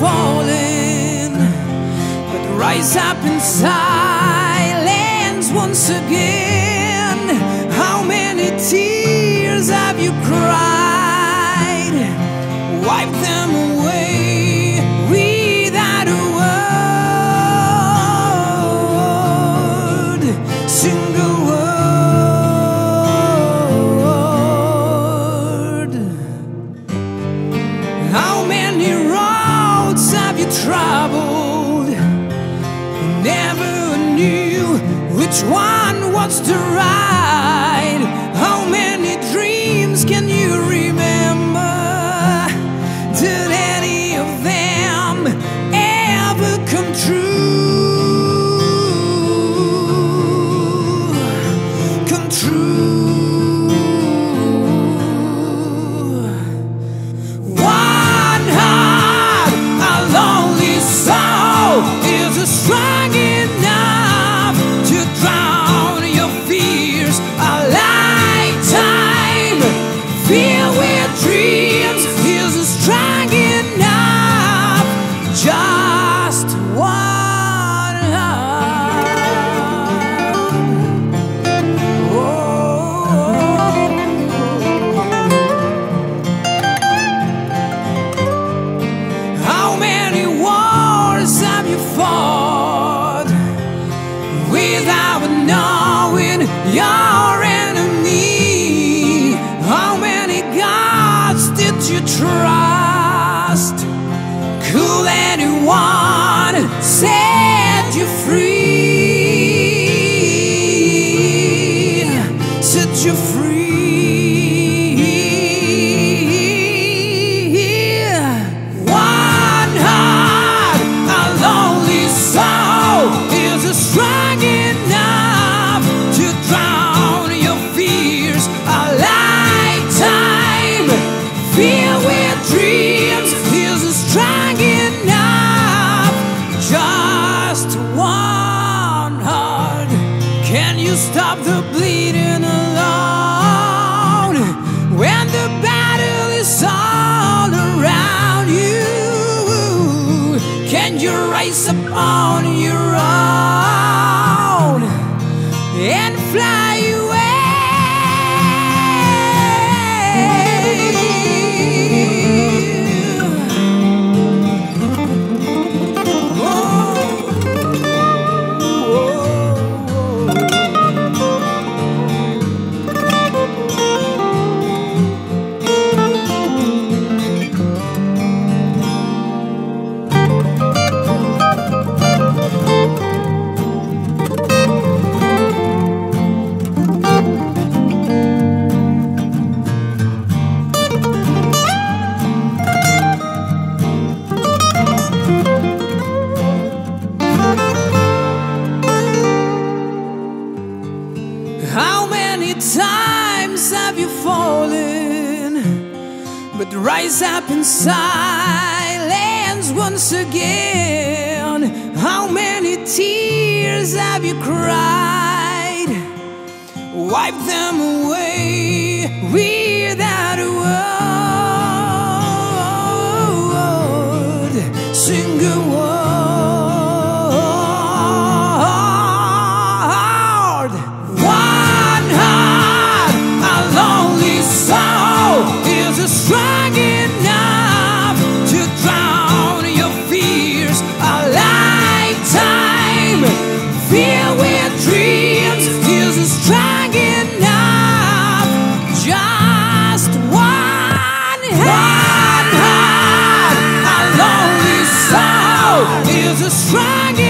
fallen? But rise up in silence once again. How many tears have you cried? Wipe them away which one was the right. Filled anyone. Set stop the bleeding alone when the battle is all around you? Can you rise up on your own and fly times have you fallen? But rise up in silence once again. How many tears have you cried? Wipe them away without a word, Is a strong